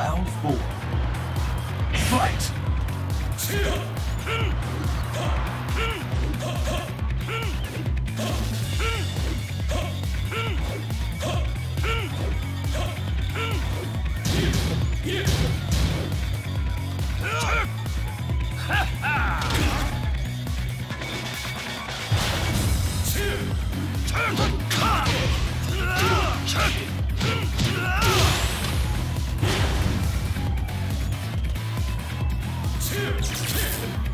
Round four. Fight! Turn! two, two.